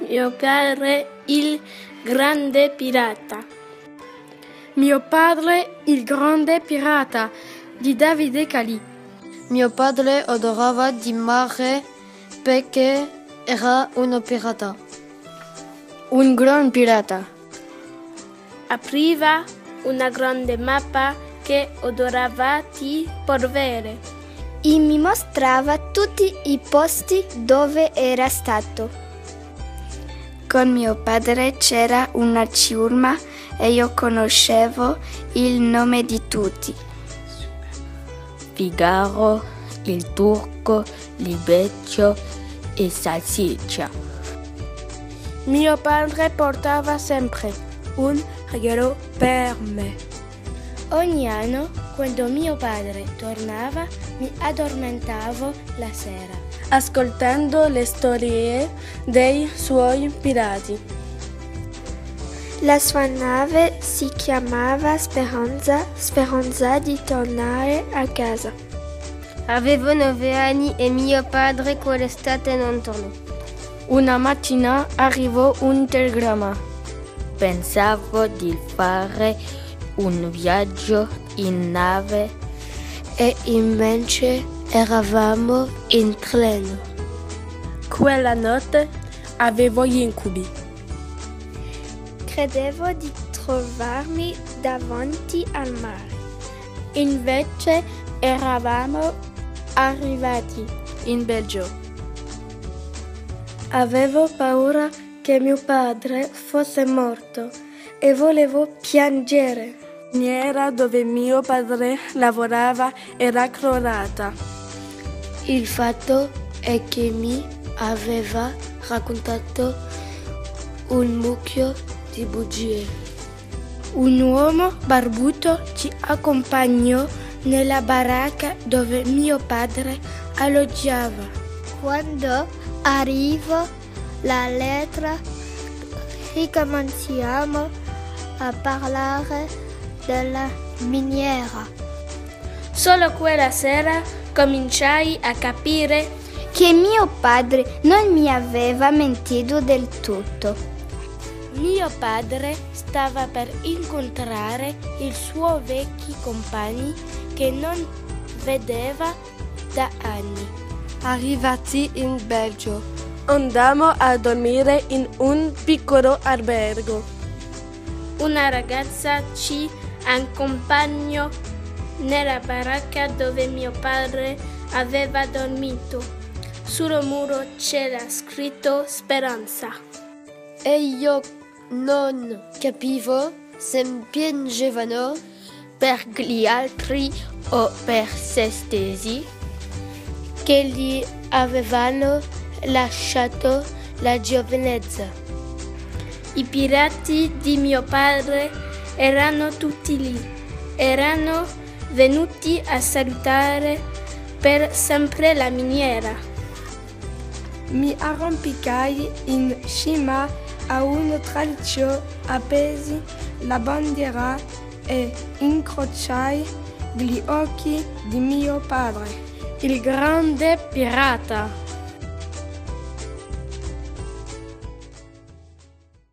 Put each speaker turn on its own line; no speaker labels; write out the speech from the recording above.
Mio padre il grande pirata.
Mio padre il grande pirata di Davide Cali.
Mio padre adorava di mare perché era un pirata.
Un gran pirata.
Apriva una grande mappa che odorava di polvere.
E mi mostrava tutti i posti dove era stato.
Con mio padre c'era una ciurma e io conoscevo il nome di tutti.
Figaro, il turco, libeccio e salsiccia.
Mio padre portava sempre un regalo per me. Ogni anno, quando mio padre tornava, mi addormentavo la sera, ascoltando le storie dei suoi pirati.
La sua nave si chiamava Speranza, Speranza di tornare a casa.
Avevo nove anni e mio padre quell'estate non tornò.
Una mattina arrivò un telegramma.
Pensavo di fare un viaggio in nave
e invece eravamo in treno.
Quella notte avevo gli incubi.
Credevo di trovarmi davanti al mare.
Invece eravamo arrivati in Belgio.
Avevo paura che mio padre fosse morto e volevo piangere.
Miniera dove mio padre lavorava era crollata.
Il fatto è che mi aveva raccontato un mucchio di bugie.
Un uomo barbuto ci accompagnò nella baracca dove mio padre alloggiava.
Quando arrivò la lettera ricominciamo a parlare della miniera.
Solo quella sera cominciai a capire
che mio padre non mi aveva mentito del tutto.
Mio padre stava per incontrare i suoi vecchi compagni che non vedeva da anni.
Arrivati in Belgio,
andammo a dormire in un piccolo albergo. Una ragazza ci accompagnò nella baracca dove mio padre aveva dormito. Sul muro c'era scritto Speranza.
E io non capivo se piangevano
per gli altri o per se stessi
che gli avevano lasciato la giovinezza. I pirati di mio padre erano tutti lì, erano venuti a salutare per sempre la miniera.
Mi arrampicai in cima a un traliccio appesi la bandiera e incrociai gli occhi di mio padre, il grande pirata.